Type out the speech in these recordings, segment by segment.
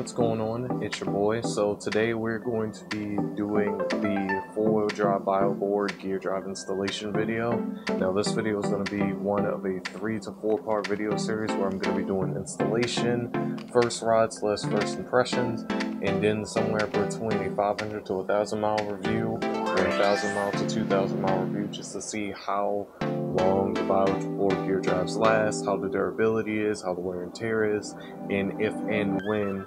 what's going on? It's your boy. So today we're going to be doing the four-wheel drive BioBoard gear drive installation video. Now this video is going to be one of a three to four part video series where I'm going to be doing installation, first ride slash first impressions, and then somewhere between a 500 to 1000 mile review or a 1000 mile to 2000 mile review just to see how long the bio board gear drives last, how the durability is, how the wear and tear is, and if and when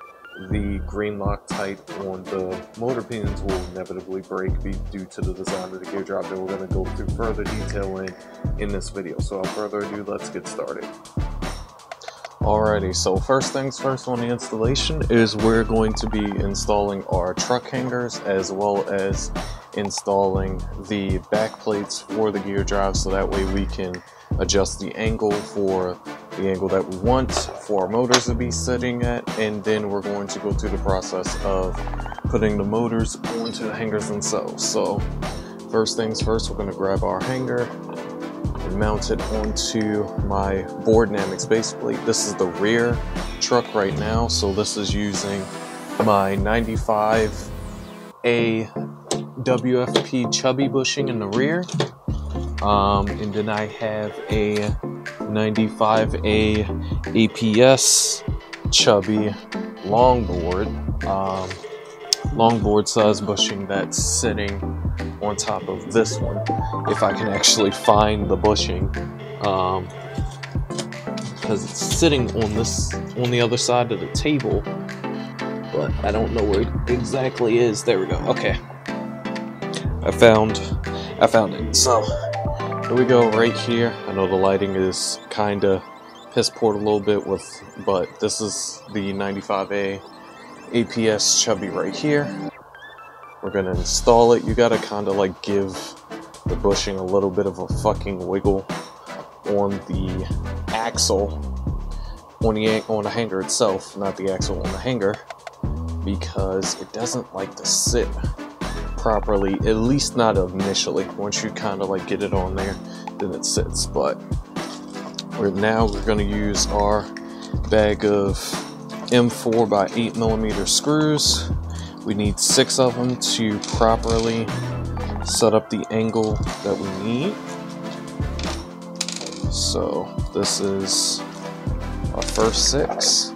the green Loctite on the motor pins will inevitably break due to the design of the gear drive that we're going to go through further detail in in this video. So without further ado, let's get started. Alrighty, so first things first on the installation is we're going to be installing our truck hangers as well as installing the back plates for the gear drive so that way we can adjust the angle for the angle that we want for our motors to be sitting at and then we're going to go through the process of putting the motors onto the hangers themselves. So first things first we're going to grab our hanger and mount it onto my Boardnamics base plate this is the rear truck right now. So this is using my 95 a WFP chubby bushing in the rear. Um, and then I have a 95A APS chubby longboard, um, longboard size bushing that's sitting on top of this one. If I can actually find the bushing, um, because it's sitting on this on the other side of the table, but I don't know where it exactly is. There we go. Okay, I found I found it. So. Here we go right here. I know the lighting is kind of piss poor a little bit with, but this is the 95A APS chubby right here. We're gonna install it. You gotta kind of like give the bushing a little bit of a fucking wiggle on the axle on the on the hanger itself, not the axle on the hanger, because it doesn't like to sit properly, at least not initially. Once you kind of like get it on there, then it sits. But we're now we're going to use our bag of M4 by 8 millimeter screws. We need six of them to properly set up the angle that we need. So this is our first six.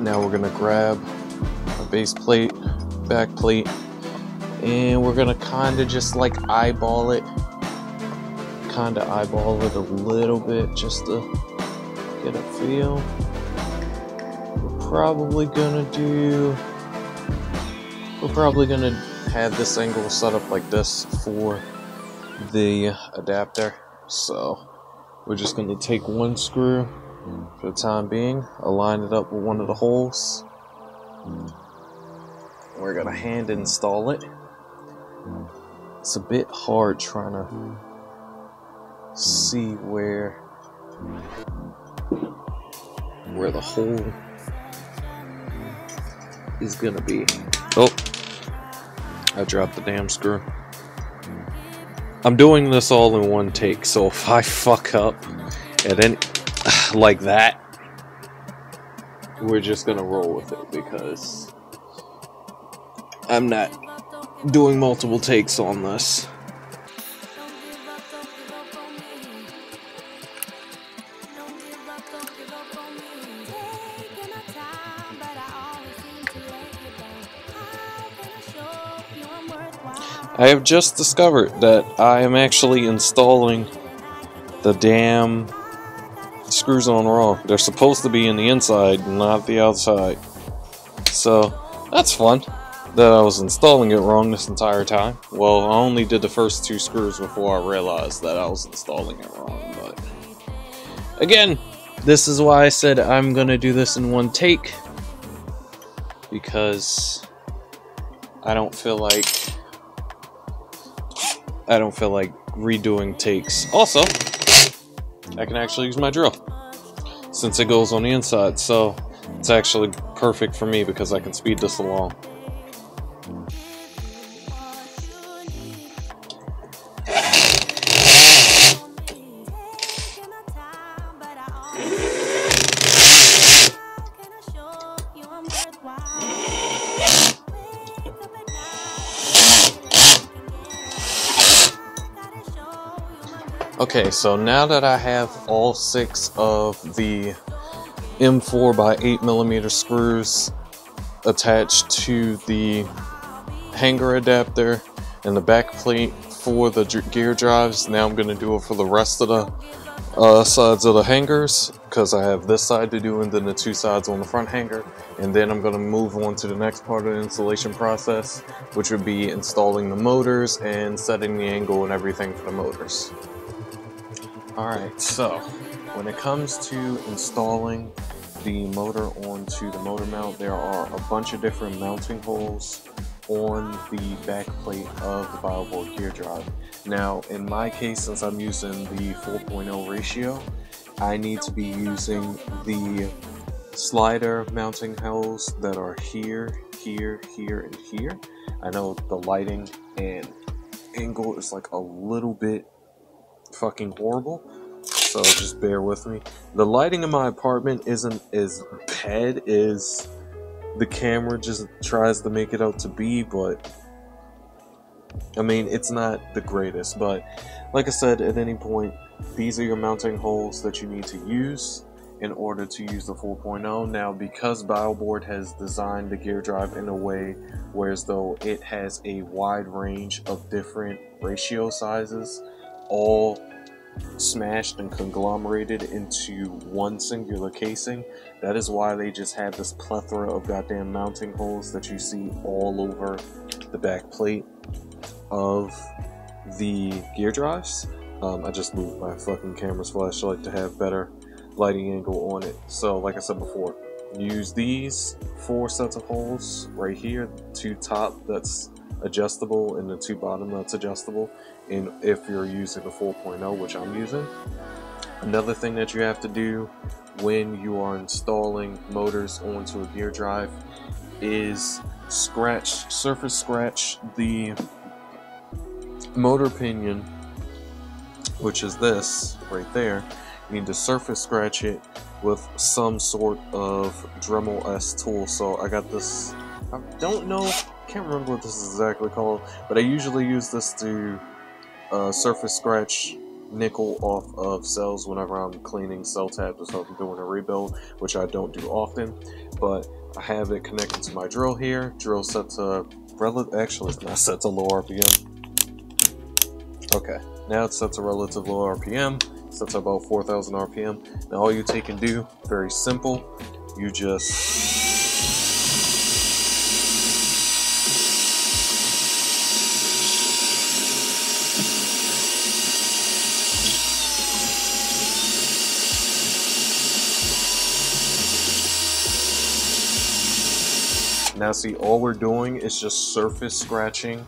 Now we're going to grab our base plate, back plate, and we're gonna kind of just like eyeball it. Kind of eyeball it a little bit just to get a feel. We're probably gonna do we're probably gonna have this angle set up like this for the adapter. So we're just going to take one screw for the time being align it up with one of the holes. Hmm. We're going to hand install it it's a bit hard trying to mm. see where where the hole is gonna be. Oh, I dropped the damn screw. I'm doing this all in one take, so if I fuck up at any like that, we're just gonna roll with it because I'm not doing multiple takes on this. I have just discovered that I am actually installing the damn screws on wrong. They're supposed to be in the inside, not the outside. So, that's fun that I was installing it wrong this entire time. Well, I only did the first two screws before I realized that I was installing it wrong, but... Again, this is why I said I'm gonna do this in one take. Because... I don't feel like... I don't feel like redoing takes. Also, I can actually use my drill. Since it goes on the inside, so... It's actually perfect for me because I can speed this along. So now that I have all six of the M4 by 8 millimeter screws attached to the hanger adapter and the back plate for the gear drives, now I'm going to do it for the rest of the uh, sides of the hangers because I have this side to do and then the two sides on the front hanger and then I'm going to move on to the next part of the installation process which would be installing the motors and setting the angle and everything for the motors. Alright, so when it comes to installing the motor onto the motor mount, there are a bunch of different mounting holes on the back plate of the BioBoard gear drive. Now, in my case, since I'm using the 4.0 ratio, I need to be using the slider mounting holes that are here, here, here, and here. I know the lighting and angle is like a little bit fucking horrible, so just bear with me. The lighting in my apartment isn't as bad as the camera just tries to make it out to be, but I mean, it's not the greatest. But like I said, at any point, these are your mounting holes that you need to use in order to use the 4.0. Now, because BioBoard has designed the gear drive in a way whereas though it has a wide range of different ratio sizes, all smashed and conglomerated into one singular casing. That is why they just have this plethora of goddamn mounting holes that you see all over the back plate of the gear drives. Um, I just moved my fucking camera's flashlight to have better lighting angle on it. So like I said before, use these four sets of holes right here, two top that's adjustable and the two bottom that's adjustable. And if you're using the 4.0 which I'm using another thing that you have to do when you are installing motors onto a gear drive is scratch surface scratch the motor pinion which is this right there. You need to surface scratch it with some sort of Dremel S tool. So I got this I don't know can't remember what this is exactly called, but I usually use this to uh, surface scratch nickel off of cells whenever I'm cleaning cell tabs or something, doing a rebuild, which I don't do often, but I have it connected to my drill here. Drill set to, relative, actually it's not set to low RPM. Okay, now it's set to relative low RPM, set to about 4,000 RPM. Now all you take and do, very simple, you just Now see, all we're doing is just surface scratching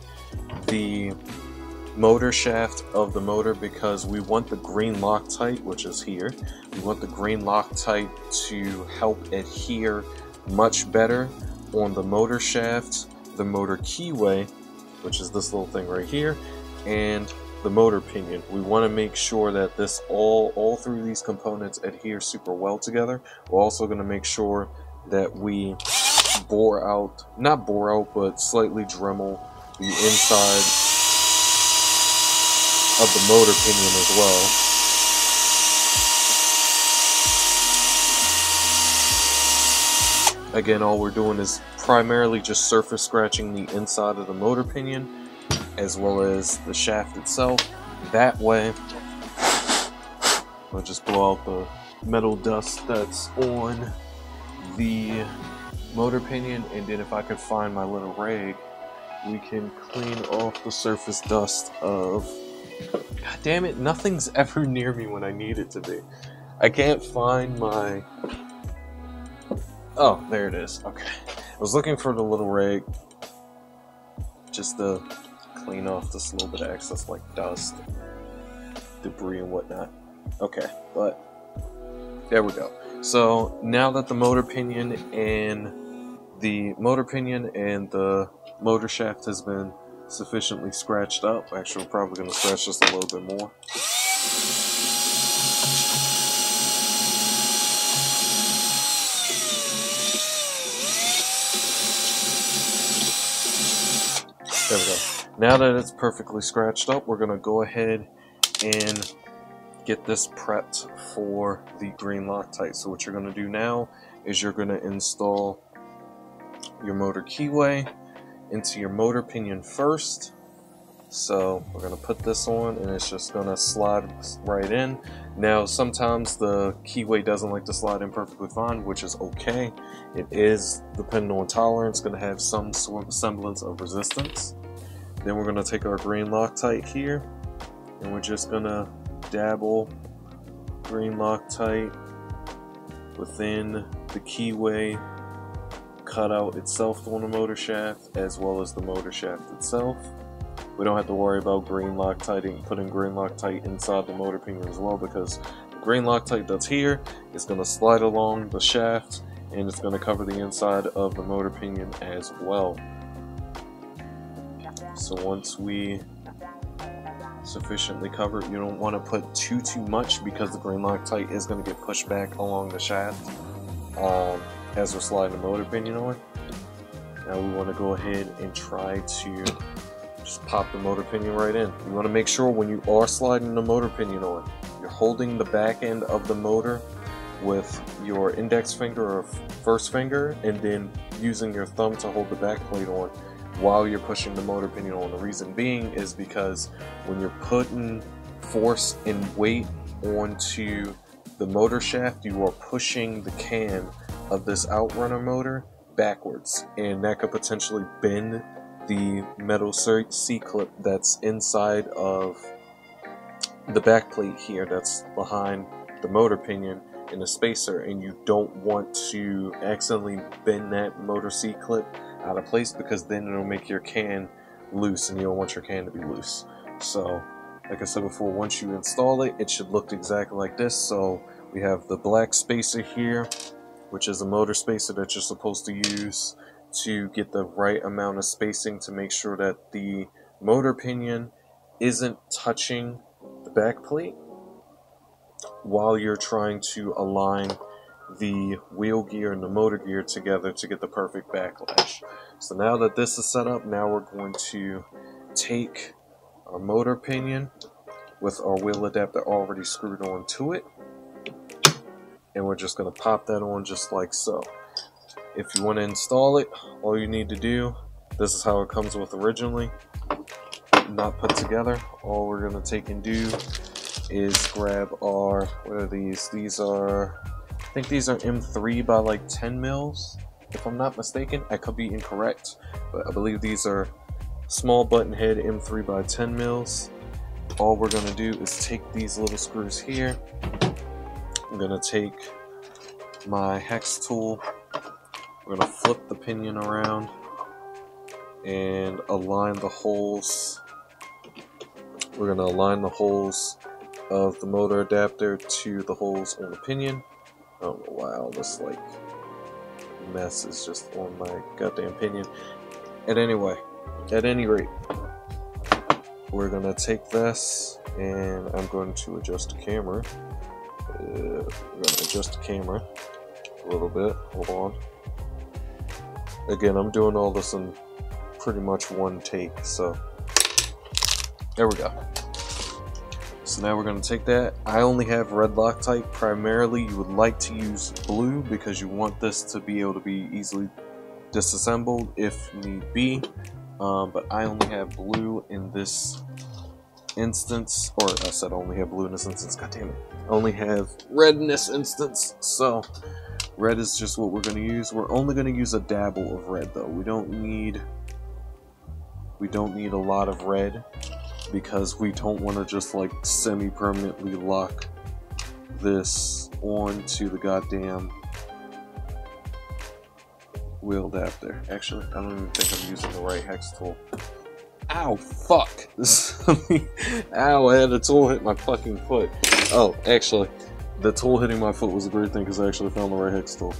the motor shaft of the motor because we want the green Loctite, which is here, we want the green Loctite to help adhere much better on the motor shaft, the motor keyway, which is this little thing right here, and the motor pinion. We want to make sure that this all, all through these components adhere super well together. We're also going to make sure that we bore out, not bore out, but slightly Dremel the inside of the motor pinion as well. Again, all we're doing is primarily just surface scratching the inside of the motor pinion as well as the shaft itself. That way, I'll just blow out the metal dust that's on the motor pinion and then if I could find my little rag we can clean off the surface dust of god damn it nothing's ever near me when I need it to be. I can't find my oh there it is. Okay. I was looking for the little rag just to clean off this little bit of excess like dust debris and whatnot. Okay but there we go. So now that the motor pinion and the motor pinion and the motor shaft has been sufficiently scratched up. Actually, we're probably going to scratch just a little bit more. There we go. Now that it's perfectly scratched up, we're going to go ahead and get this prepped for the green Loctite. So what you're going to do now is you're going to install your motor keyway into your motor pinion first. So we're going to put this on and it's just going to slide right in. Now sometimes the keyway doesn't like to slide in perfectly fine, which is okay. It is, depending on tolerance, going to have some semblance of resistance. Then we're going to take our green Loctite here and we're just going to dabble green Loctite within the keyway cutout itself on the motor shaft as well as the motor shaft itself. We don't have to worry about green Loctite putting green Loctite inside the motor pinion as well because the green Loctite that's here is going to slide along the shaft and it's going to cover the inside of the motor pinion as well. So once we sufficiently covered, you don't want to put too too much because the green Loctite is going to get pushed back along the shaft. Um, as we're sliding the motor pinion on. Now we want to go ahead and try to just pop the motor pinion right in. You want to make sure when you are sliding the motor pinion on, you're holding the back end of the motor with your index finger or first finger and then using your thumb to hold the back plate on while you're pushing the motor pinion on. The reason being is because when you're putting force and weight onto the motor shaft, you are pushing the can of this outrunner motor backwards and that could potentially bend the metal C-clip that's inside of the back plate here that's behind the motor pinion in the spacer and you don't want to accidentally bend that motor C-clip out of place because then it'll make your can loose and you don't want your can to be loose. So like I said before, once you install it, it should look exactly like this. So we have the black spacer here which is a motor spacer that you're supposed to use to get the right amount of spacing to make sure that the motor pinion isn't touching the back plate while you're trying to align the wheel gear and the motor gear together to get the perfect backlash. So now that this is set up, now we're going to take our motor pinion with our wheel adapter already screwed onto it and we're just going to pop that on just like so. If you want to install it, all you need to do, this is how it comes with originally, not put together. All we're going to take and do is grab our, what are these? These are, I think these are M3 by like 10 mils, if I'm not mistaken. I could be incorrect, but I believe these are small button head M3 by 10 mils. All we're going to do is take these little screws here I'm gonna take my hex tool, we're gonna flip the pinion around and align the holes. We're gonna align the holes of the motor adapter to the holes on the pinion. I don't know why all this like mess is just on my goddamn pinion. And anyway, at any rate, we're gonna take this and I'm going to adjust the camera we're to adjust the camera a little bit. Hold on. Again, I'm doing all this in pretty much one take, so there we go. So now we're going to take that. I only have red Loctite. Primarily, you would like to use blue because you want this to be able to be easily disassembled if need be. Um, but I only have blue in this instance, or I said only have blue in this instance, god damn it. Only have red in this instance, so red is just what we're going to use. We're only going to use a dabble of red though. We don't need we don't need a lot of red because we don't want to just like semi-permanently lock this onto the goddamn wheel adapter. Actually, I don't even think I'm using the right hex tool. Ow, fuck. Ow, I had a tool hit my fucking foot. Oh, actually, the tool hitting my foot was a great thing because I actually found the right hex tool.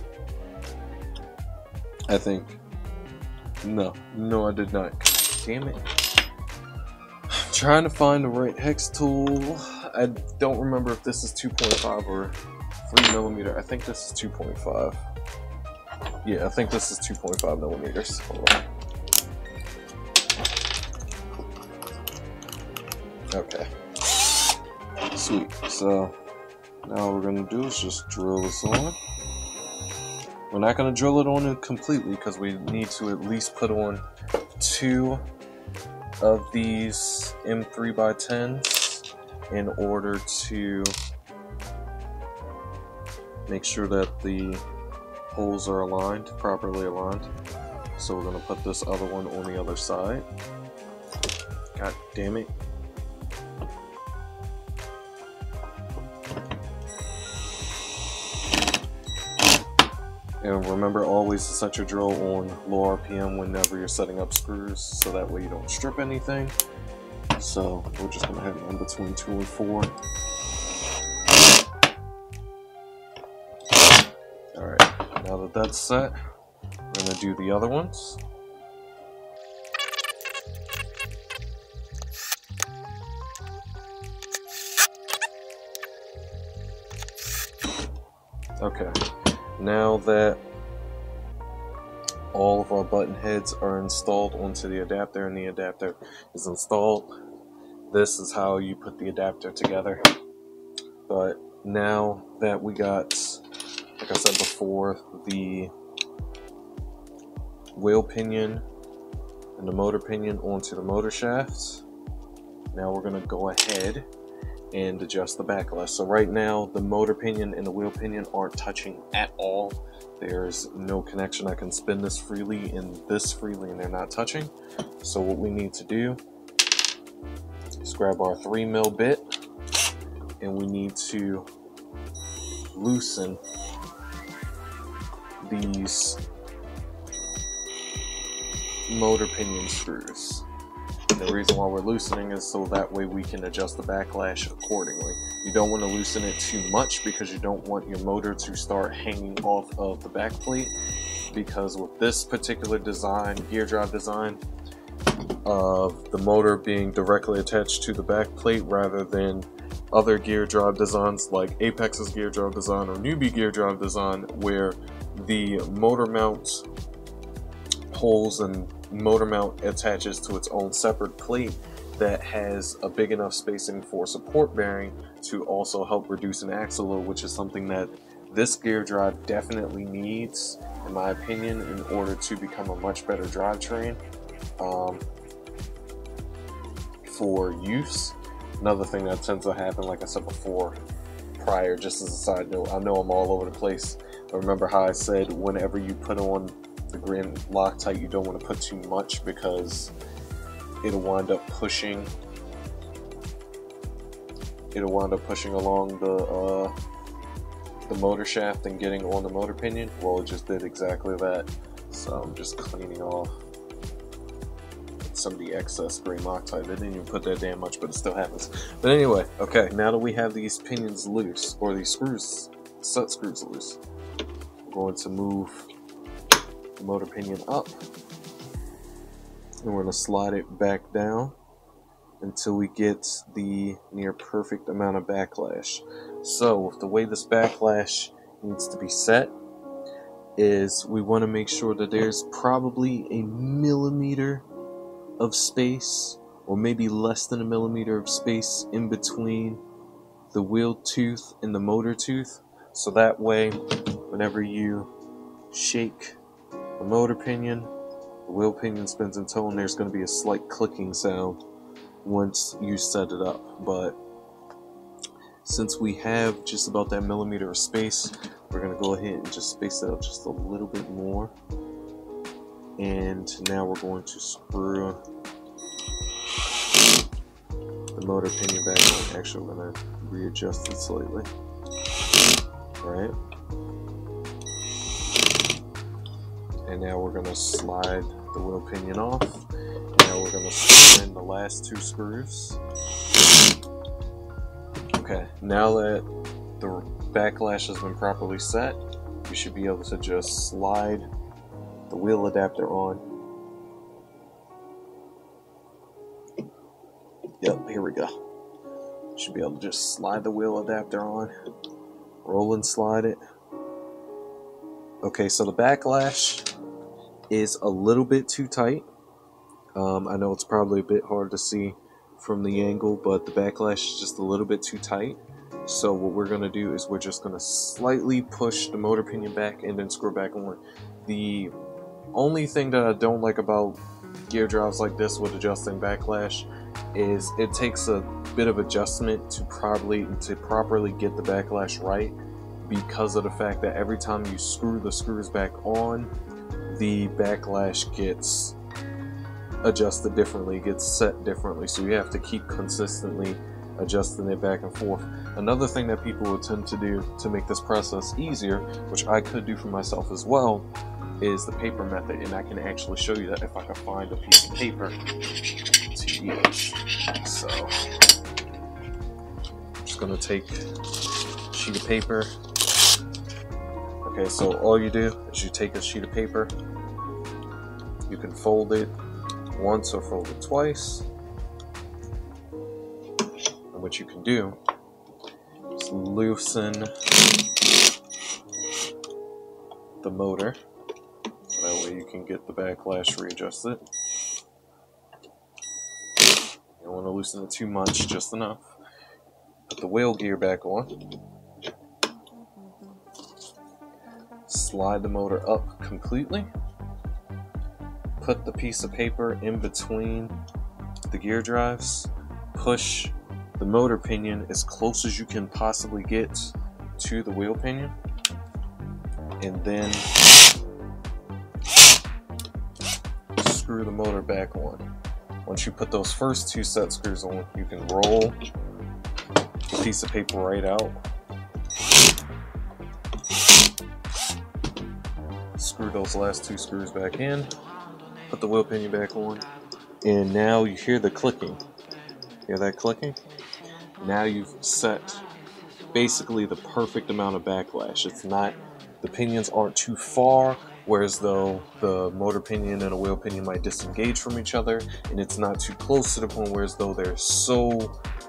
I think. No, no, I did not. damn it. I'm trying to find the right hex tool. I don't remember if this is 2.5 or 3 millimeter. I think this is 2.5. Yeah, I think this is 2.5 millimeters. Hold on. Okay. Sweet. So now what we're gonna do is just drill this on. We're not gonna drill it on completely because we need to at least put on two of these M3 by 10s in order to make sure that the holes are aligned, properly aligned. So we're going to put this other one on the other side. God damn it. And remember always to set your drill on low RPM whenever you're setting up screws so that way you don't strip anything. So we're just to head in between 2 and 4. Alright, now that that's set, we're to do the other ones. Okay, now that all of our button heads are installed onto the adapter and the adapter is installed, this is how you put the adapter together. But now that we got, like I said before, the wheel pinion and the motor pinion onto the motor shafts, now we're going to go ahead and adjust the backlash. So right now the motor pinion and the wheel pinion aren't touching at all. There's no connection. I can spin this freely and this freely and they're not touching. So what we need to do is grab our 3 mil bit and we need to loosen these motor pinion screws. The reason why we're loosening is so that way we can adjust the backlash accordingly. You don't want to loosen it too much because you don't want your motor to start hanging off of the back plate because with this particular design, gear drive design, of the motor being directly attached to the back plate rather than other gear drive designs like Apex's gear drive design or Newbie gear drive design where the motor mount holes and motor mount attaches to its own separate plate that has a big enough spacing for support bearing to also help reduce an axle load, which is something that this gear drive definitely needs, in my opinion, in order to become a much better drivetrain um, for use. Another thing that tends to happen, like I said before, prior, just as a side note, I know I'm all over the place. But remember how I said whenever you put on the grand Loctite, you don't want to put too much because it'll wind up pushing. It'll wind up pushing along the uh, the motor shaft and getting on the motor pinion. Well, it just did exactly that. So I'm just cleaning off some of the excess green Loctite. They didn't even put that damn much, but it still happens. But anyway, okay, now that we have these pinions loose, or these screws, set screws loose, we're going to move the motor pinion up. And we're going to slide it back down until we get the near perfect amount of backlash. So, the way this backlash needs to be set is we want to make sure that there's probably a millimeter of space, or maybe less than a millimeter of space in between the wheel tooth and the motor tooth. So that way, whenever you shake the motor pinion, the wheel pinion spins in tow, and there's going to be a slight clicking sound once you set it up. But since we have just about that millimeter of space, we're going to go ahead and just space it out just a little bit more. And now we're going to screw the motor pinion back on. Actually, we're going to readjust it slightly. Right. And now we're going to slide the wheel pinion off. And now we're going to screw in the last two screws. Okay, now that the backlash has been properly set, you should be able to just slide the wheel adapter on. Yep, here we go. Should be able to just slide the wheel adapter on, roll and slide it. Okay, so the backlash is a little bit too tight. Um, I know it's probably a bit hard to see from the angle, but the backlash is just a little bit too tight. So what we're going to do is we're just going to slightly push the motor pinion back and then screw back on. The only thing that I don't like about gear drives like this with adjusting backlash is it takes a bit of adjustment to probably to properly get the backlash right because of the fact that every time you screw the screws back on the backlash gets adjusted differently gets set differently so you have to keep consistently adjusting it back and forth another thing that people would tend to do to make this process easier which I could do for myself as well is the paper method and I can actually show you that if I can find a piece of paper to use. So I'm just gonna take a sheet of paper. Okay, so all you do is you take a sheet of paper, you can fold it once or fold it twice. And what you can do is loosen the motor that way you can get the backlash readjusted. You don't want to loosen it too much, just enough. Put the wheel gear back on. Slide the motor up completely. Put the piece of paper in between the gear drives. Push the motor pinion as close as you can possibly get to the wheel pinion. And then screw the motor back on. Once you put those first two set screws on, you can roll the piece of paper right out. Screw those last two screws back in. Put the wheel pinion back on. And now you hear the clicking. Hear that clicking? Now you've set basically the perfect amount of backlash. It's not, the pinions aren't too far whereas though the motor pinion and a wheel pinion might disengage from each other and it's not too close to the point whereas though they're so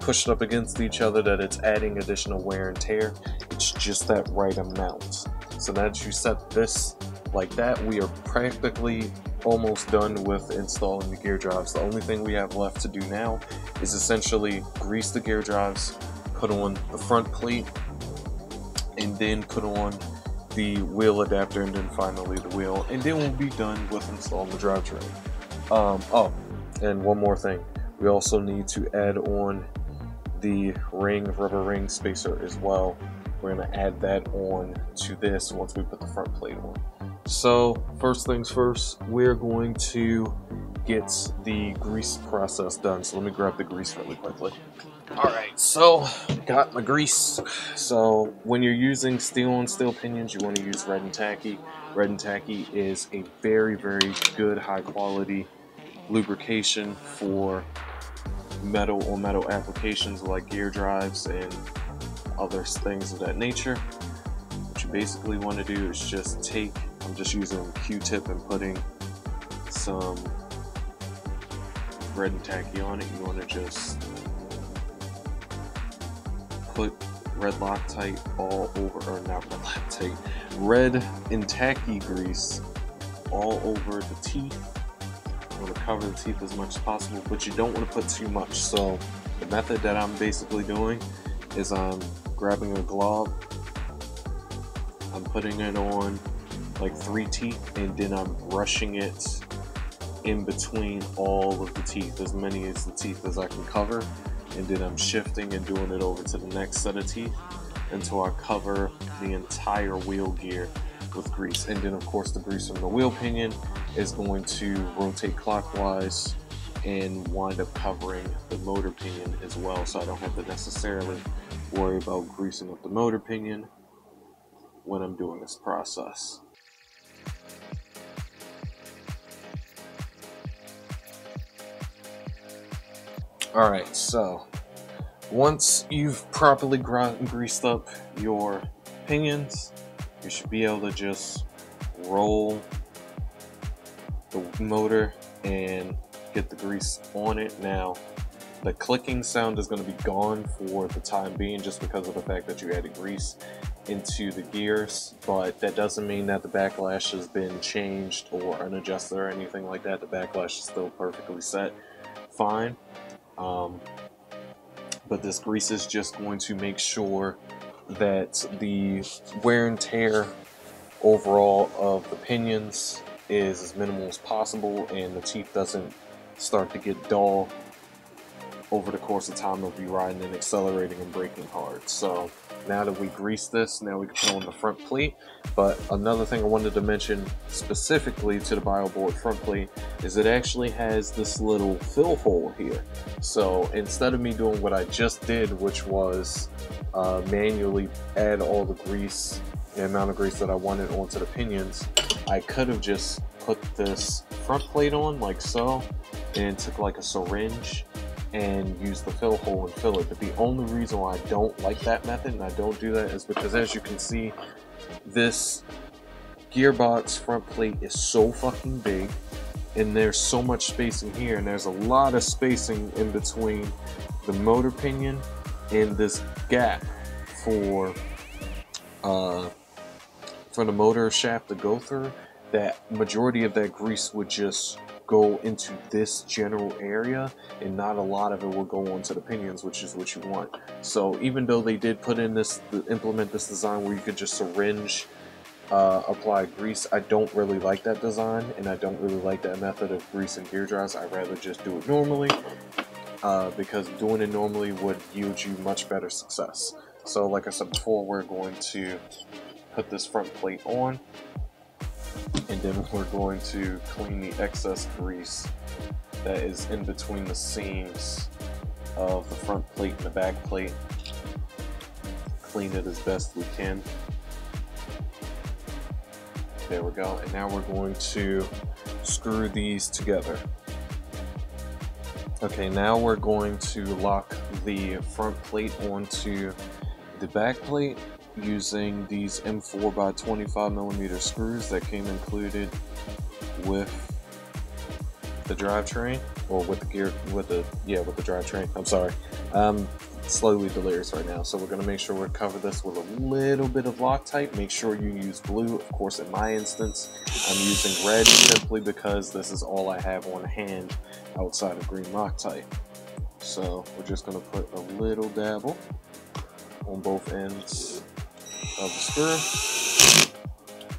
pushed up against each other that it's adding additional wear and tear it's just that right amount so now that you set this like that we are practically almost done with installing the gear drives. The only thing we have left to do now is essentially grease the gear drives put on the front plate and then put on the wheel adapter and then finally the wheel and then we'll be done with installing the drivetrain um, oh and one more thing. We also need to add on the ring rubber ring spacer as well. We're going to add that on to this once we put the front plate on so first things first we're going to get the grease process done so let me grab the grease really quickly Alright, so got my grease. So when you're using steel on steel pinions, you want to use red and tacky. Red and tacky is a very, very good high quality lubrication for metal on metal applications like gear drives and other things of that nature. What you basically want to do is just take, I'm just using Q-tip and putting some red and tacky on it. You want to just put red Loctite all over, or not red Loctite, red and tacky grease all over the teeth. You want to cover the teeth as much as possible, but you don't want to put too much. So the method that I'm basically doing is I'm grabbing a glove, I'm putting it on like three teeth, and then I'm brushing it in between all of the teeth, as many as the teeth as I can cover and then I'm shifting and doing it over to the next set of teeth until I cover the entire wheel gear with grease. And then of course the grease from the wheel pinion is going to rotate clockwise and wind up covering the motor pinion as well so I don't have to necessarily worry about greasing up the motor pinion when I'm doing this process. Alright, so once you've properly greased up your pinions, you should be able to just roll the motor and get the grease on it. Now, the clicking sound is going to be gone for the time being just because of the fact that you added grease into the gears, but that doesn't mean that the backlash has been changed or unadjusted or anything like that. The backlash is still perfectly set fine. Um, but this grease is just going to make sure that the wear and tear overall of the pinions is as minimal as possible and the teeth doesn't start to get dull over the course of time of you riding and accelerating and braking hard. So now that we grease this, now we can put on the front plate. But another thing I wanted to mention specifically to the BioBoard front plate is it actually has this little fill hole here. So instead of me doing what I just did, which was uh, manually add all the grease, the amount of grease that I wanted onto the pinions, I could have just put this front plate on like so and took like a syringe and use the fill hole and fill it. But the only reason why I don't like that method and I don't do that is because as you can see, this gearbox front plate is so fucking big and there's so much spacing here and there's a lot of spacing in between the motor pinion and this gap for uh, for the motor shaft to go through that majority of that grease would just go into this general area and not a lot of it will go onto the pinions which is what you want. So even though they did put in this implement this design where you could just syringe uh, apply grease I don't really like that design and I don't really like that method of grease and gear drives I'd rather just do it normally uh, because doing it normally would yield you much better success. So like I said before we're going to put this front plate on and then we're going to clean the excess grease that is in between the seams of the front plate and the back plate. Clean it as best we can. There we go. And now we're going to screw these together. Okay, now we're going to lock the front plate onto the back plate using these M4 by 25 millimeter screws that came included with the drivetrain or with the gear with the yeah with the drivetrain I'm sorry. Um slowly delirious right now so we're going to make sure we cover this with a little bit of Loctite. Make sure you use blue of course in my instance. I'm using red simply because this is all I have on hand outside of green Loctite. So we're just going to put a little dabble on both ends of the screw.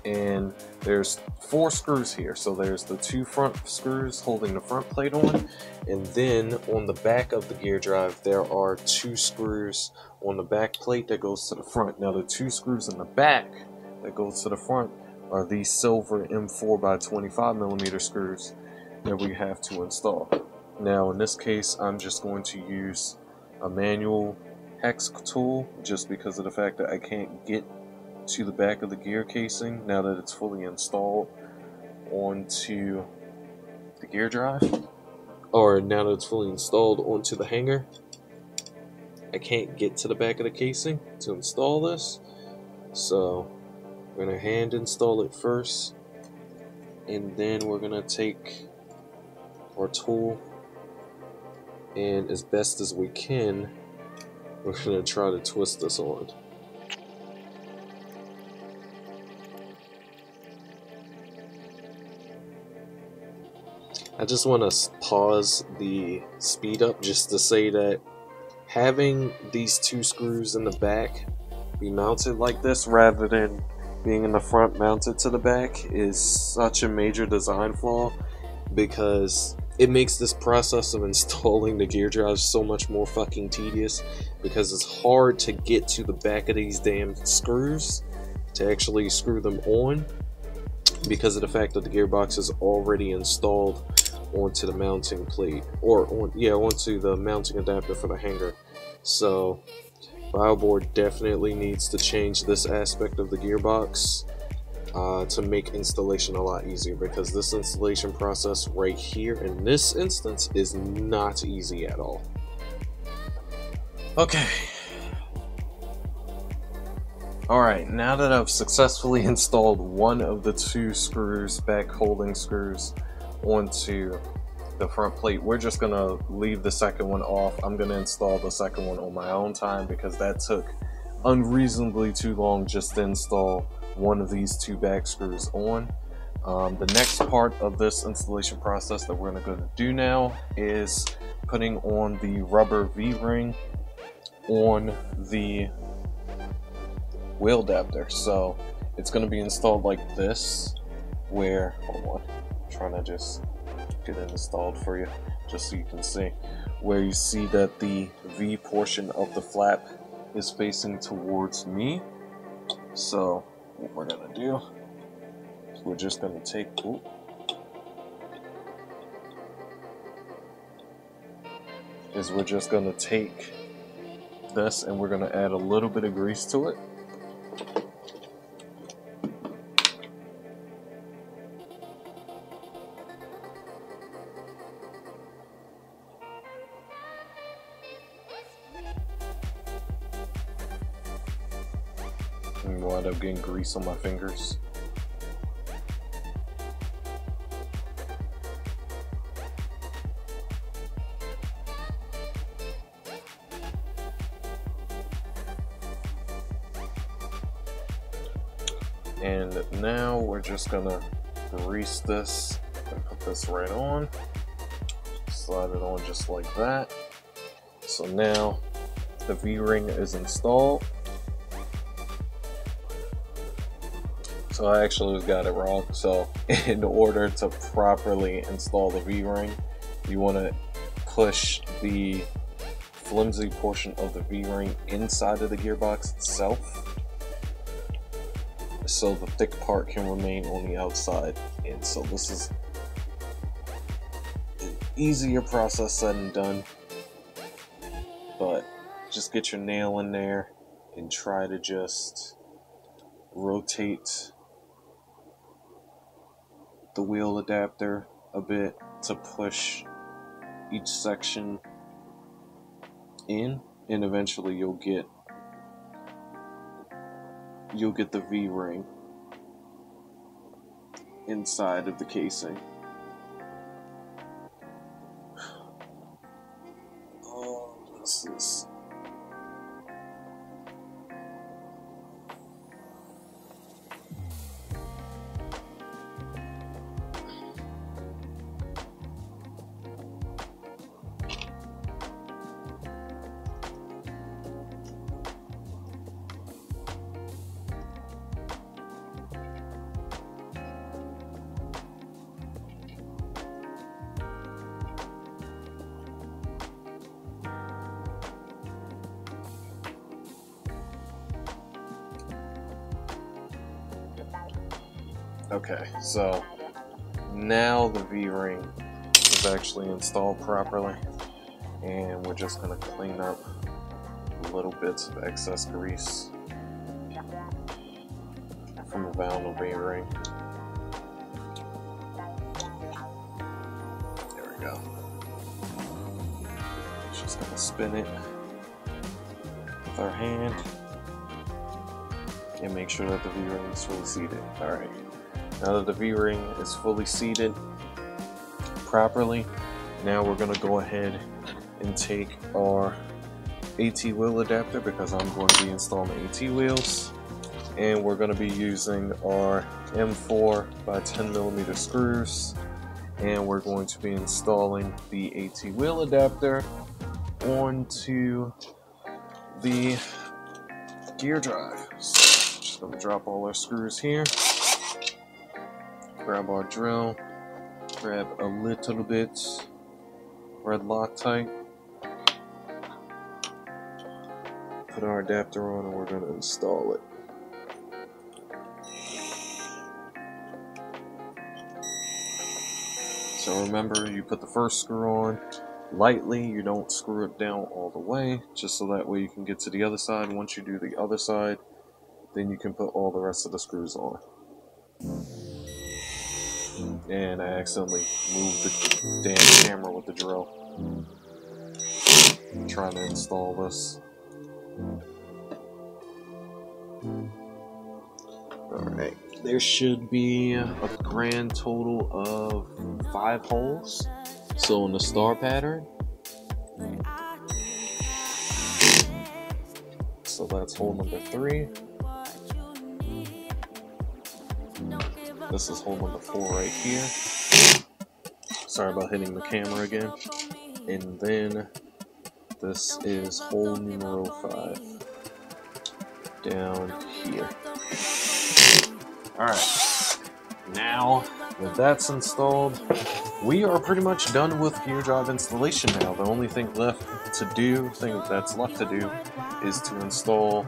And there's four screws here. So there's the two front screws holding the front plate on. And then on the back of the gear drive, there are two screws on the back plate that goes to the front. Now the two screws in the back that goes to the front are these silver M4 by 25 millimeter screws that we have to install. Now in this case, I'm just going to use a manual hex tool just because of the fact that I can't get to the back of the gear casing now that it's fully installed onto the gear drive. Or now that it's fully installed onto the hanger. I can't get to the back of the casing to install this. So we're gonna hand install it first. And then we're gonna take our tool. And as best as we can we're to try to twist this on. I just want to pause the speed up just to say that having these two screws in the back be mounted like this rather than being in the front mounted to the back is such a major design flaw because it makes this process of installing the gear drive so much more fucking tedious because it's hard to get to the back of these damn screws to actually screw them on because of the fact that the gearbox is already installed onto the mounting plate or on yeah onto the mounting adapter for the hanger. So BioBoard definitely needs to change this aspect of the gearbox uh, to make installation a lot easier because this installation process right here in this instance is not easy at all. Okay. Alright, now that I've successfully installed one of the two screws, back holding screws, onto the front plate, we're just gonna leave the second one off. I'm gonna install the second one on my own time because that took unreasonably too long just to install one of these two back screws on. Um, the next part of this installation process that we're going to do now is putting on the rubber V-ring on the wheel adapter. So it's going to be installed like this, where, hold on, I'm trying to just get it installed for you, just so you can see, where you see that the V portion of the flap is facing towards me. So what we're to do is we're just to take, ooh, is we're just to take this and we're to add a little bit of grease to it. And end up getting grease on my fingers. And now we're just gonna grease this and put this right on. Slide it on just like that. So now the V-ring is installed. So I actually got it wrong. So in order to properly install the V-ring, you want to push the flimsy portion of the V-ring inside of the gearbox itself so the thick part can remain on the outside. And so this is an easier process said and done. But just get your nail in there and try to just rotate the wheel adapter a bit to push each section in and eventually you'll get you'll get the V-ring inside of the casing. Oh, this is Okay, so now the V-ring is actually installed properly and we're just going to clean up little bits of excess grease from the V-ring. There we go. Just going to spin it with our hand and make sure that the V-ring is fully seated. Alright. Now that the V-ring is fully seated properly, now we're going to go ahead and take our AT wheel adapter because I'm going to be installing AT wheels. And we're going to be using our M4 by 10 millimeter screws. And we're going to be installing the AT wheel adapter onto the gear drive. So just going to drop all our screws here grab our drill, grab a little bit red Loctite, put our adapter on and we're going to install it. So remember, you put the first screw on lightly, you don't screw it down all the way, just so that way you can get to the other side. Once you do the other side, then you can put all the rest of the screws on and I accidentally moved the damn camera with the drill. I'm trying to install this. Alright, there should be a grand total of five holes. So in the star pattern, so that's hole number three. This is hole number four right here. Sorry about hitting the camera again. And then this is hole numero 5 down here. Alright, now that that's installed, we are pretty much done with gear drive installation now. The only thing left to do, thing that's left to do, is to install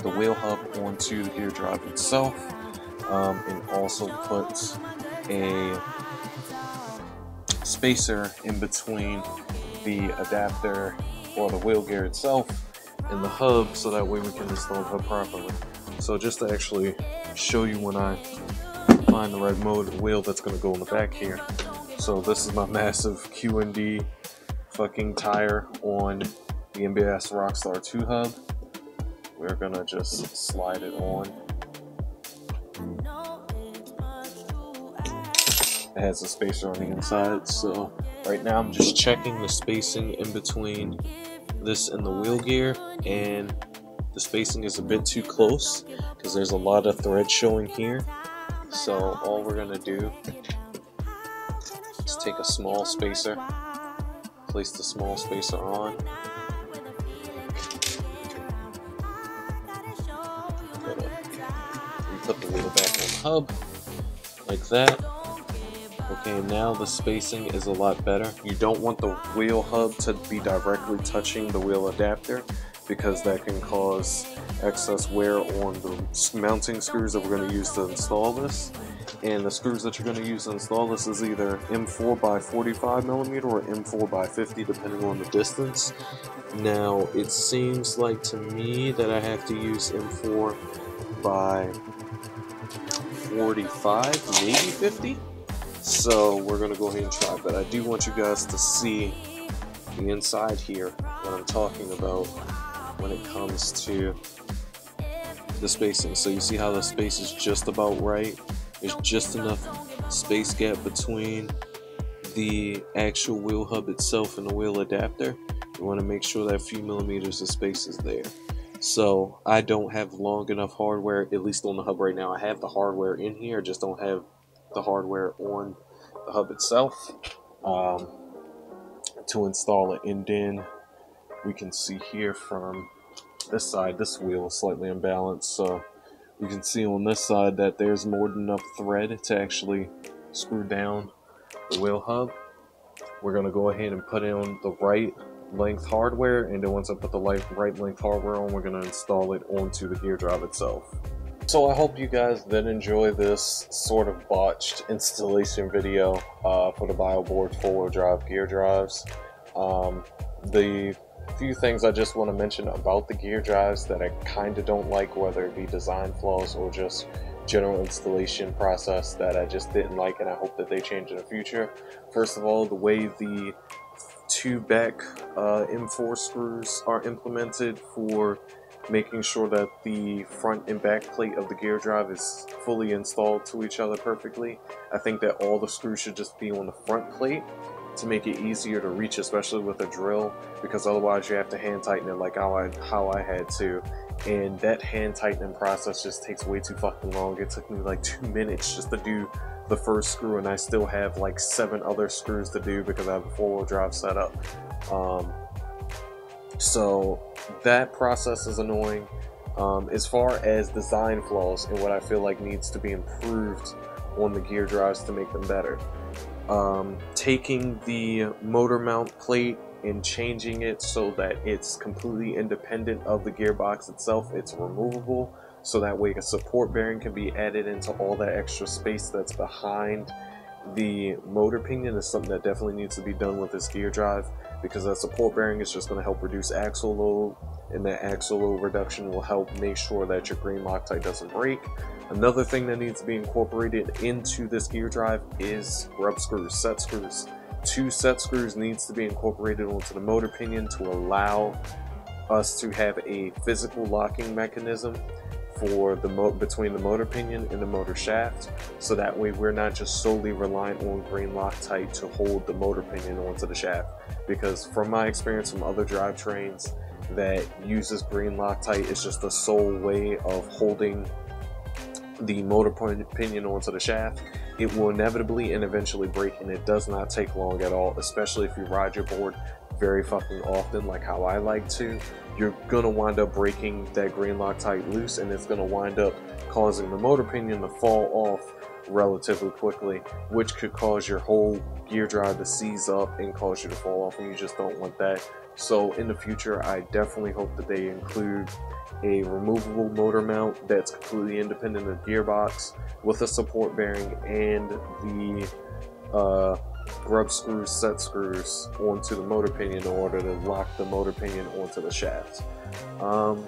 the wheel hub onto the gear drive itself, um, and also put a spacer in between the adapter or the wheel gear itself and the hub so that way we can install the hub properly. So just to actually show you when I find the right mode wheel that's going to go in the back here. So this is my massive QND fucking tire on the MBS Rockstar 2 hub. We're going to just slide it on. It has a spacer on the inside, so right now I'm just checking the spacing in between this and the wheel gear, and the spacing is a bit too close because there's a lot of thread showing here. So all we're gonna do is take a small spacer, place the small spacer on, put the wheel back on the hub, like that. Okay, now the spacing is a lot better. You don't want the wheel hub to be directly touching the wheel adapter because that can cause excess wear on the mounting screws that we're going to use to install this. And the screws that you're going to use to install this is either M4 by 45 millimeter or M4 by 50 depending on the distance. Now it seems like to me that I have to use M4 by 45, maybe 50. So we're gonna go ahead and try, but I do want you guys to see the inside here, what I'm talking about when it comes to the spacing. So you see how the space is just about right. There's just enough space gap between the actual wheel hub itself and the wheel adapter. We want to make sure that a few millimeters of space is there. So I don't have long enough hardware, at least on the hub right now. I have the hardware in here, I just don't have the hardware on the hub itself um, to install it. And then we can see here from this side, this wheel is slightly imbalanced. So you can see on this side that there's more than enough thread to actually screw down the wheel hub. We're going to go ahead and put in the right length hardware and then once I put the right length hardware on we're going to install it onto the gear drive itself. So I hope you guys did enjoy this sort of botched installation video uh, for the BioBoard four-wheel drive gear drives. Um, the few things I just want to mention about the gear drives that I kind of don't like, whether it be design flaws or just general installation process that I just didn't like and I hope that they change in the future. First of all, the way the two back uh, M4 screws are implemented for making sure that the front and back plate of the gear drive is fully installed to each other perfectly. I think that all the screws should just be on the front plate to make it easier to reach, especially with a drill, because otherwise you have to hand tighten it like how I, how I had to. And that hand tightening process just takes way too fucking long. It took me like two minutes just to do the first screw and I still have like seven other screws to do because I have a four-wheel drive setup. Um, so that process is annoying. Um, as far as design flaws and what I feel like needs to be improved on the gear drives to make them better. Um, taking the motor mount plate and changing it so that it's completely independent of the gearbox itself, it's removable so that way a support bearing can be added into all that extra space that's behind the motor pinion is something that definitely needs to be done with this gear drive because that support bearing is just going to help reduce axle load and that axle load reduction will help make sure that your green Loctite doesn't break. Another thing that needs to be incorporated into this gear drive is grub screws, set screws. Two set screws needs to be incorporated onto the motor pinion to allow us to have a physical locking mechanism for the mo between the motor pinion and the motor shaft so that way we're not just solely reliant on green Loctite to hold the motor pinion onto the shaft. Because from my experience from other drivetrains that uses green Loctite it's just the sole way of holding the motor pinion onto the shaft. It will inevitably and eventually break, and it does not take long at all, especially if you ride your board very fucking often, like how I like to. You're gonna wind up breaking that green Loctite loose, and it's gonna wind up causing the motor pinion to fall off relatively quickly, which could cause your whole gear drive to seize up and cause you to fall off, and you just don't want that. So in the future, I definitely hope that they include a removable motor mount that's completely independent of gearbox with a support bearing and the uh, grub screws, set screws onto the motor pinion in order to lock the motor pinion onto the shaft. Um,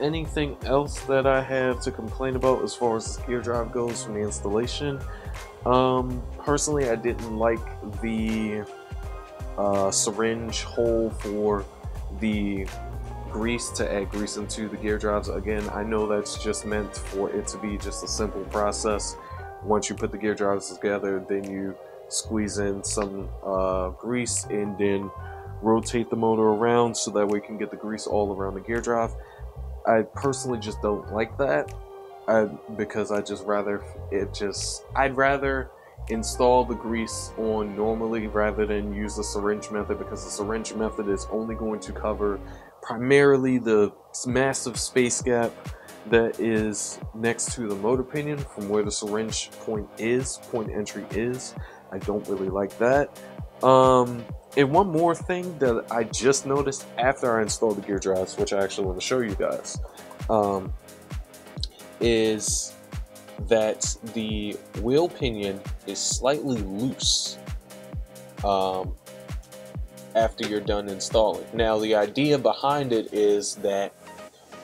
anything else that I have to complain about as far as the gear drive goes from the installation? Um, personally, I didn't like the uh, syringe hole for the grease to add grease into the gear drives. Again, I know that's just meant for it to be just a simple process. Once you put the gear drives together, then you squeeze in some uh, grease and then rotate the motor around so that we can get the grease all around the gear drive. I personally just don't like that I, because I just rather it just I'd rather install the grease on normally rather than use the syringe method because the syringe method is only going to cover primarily the massive space gap that is next to the motor pinion from where the syringe point is, point entry is. I don't really like that. Um, and one more thing that I just noticed after I installed the gear drives, which I actually want to show you guys, um, is that the wheel pinion is slightly loose um, after you're done installing. Now, the idea behind it is that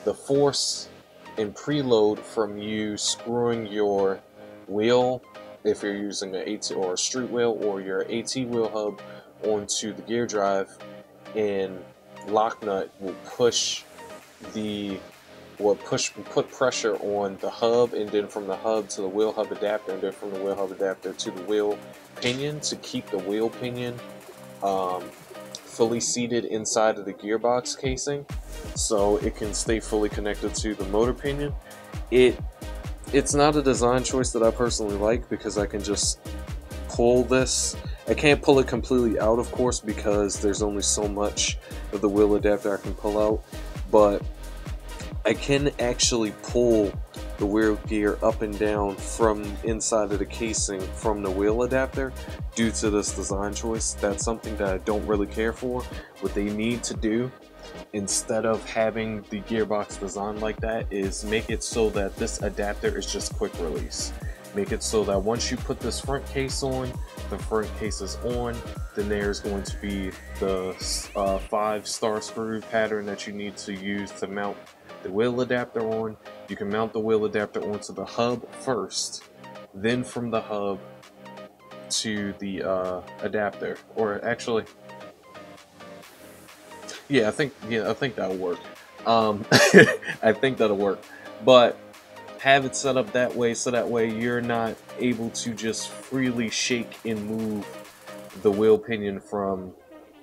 the force and preload from you screwing your wheel, if you're using an AT or a street wheel or your AT wheel hub onto the gear drive and lock nut will push the will push put pressure on the hub and then from the hub to the wheel hub adapter and then from the wheel hub adapter to the wheel pinion to keep the wheel pinion um, fully seated inside of the gearbox casing so it can stay fully connected to the motor pinion. It it's not a design choice that I personally like because I can just pull this I can't pull it completely out of course because there's only so much of the wheel adapter I can pull out but I can actually pull the wheel gear up and down from inside of the casing from the wheel adapter due to this design choice. That's something that I don't really care for. What they need to do instead of having the gearbox designed like that is make it so that this adapter is just quick release. Make it so that once you put this front case on, the front case is on, then there's going to be the uh, five star screw pattern that you need to use to mount the wheel adapter on. You can mount the wheel adapter onto the hub first, then from the hub to the uh, adapter. Or actually, yeah, I think yeah, I think that'll work. Um, I think that'll work, but have it set up that way so that way you're not able to just freely shake and move the wheel pinion from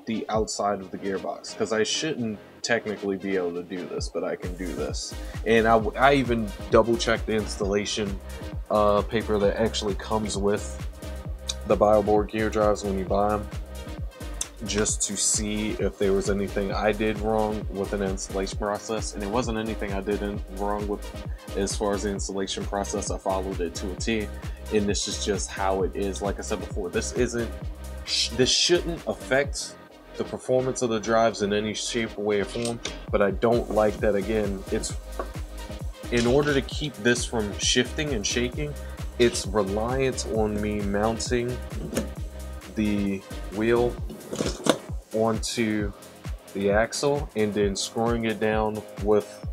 the outside of the gearbox because I shouldn't technically be able to do this, but I can do this. And I, I even double checked the installation uh, paper that actually comes with the BioBoard gear drives when you buy them just to see if there was anything I did wrong with an installation process. And it wasn't anything I did wrong with as far as the installation process. I followed it to a T. And this is just how it is. Like I said before, this isn't, this shouldn't affect the performance of the drives in any shape way or form, but I don't like that again. It's in order to keep this from shifting and shaking, it's reliant on me mounting the wheel onto the axle and then screwing it down with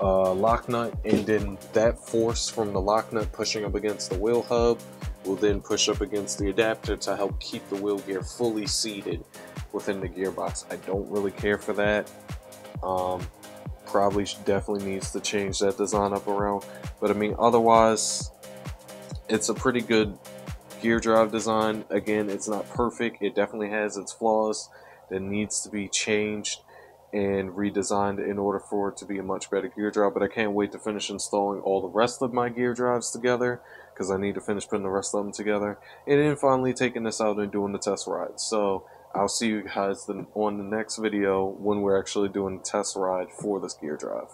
a lock nut and then that force from the lock nut pushing up against the wheel hub will then push up against the adapter to help keep the wheel gear fully seated within the gearbox. I don't really care for that. Um, probably definitely needs to change that design up around. But I mean, otherwise, it's a pretty good gear drive design. Again, it's not perfect. It definitely has its flaws that needs to be changed and redesigned in order for it to be a much better gear drive. But I can't wait to finish installing all the rest of my gear drives together because I need to finish putting the rest of them together. And then finally taking this out and doing the test ride. So I'll see you guys on the next video when we're actually doing the test ride for this gear drive.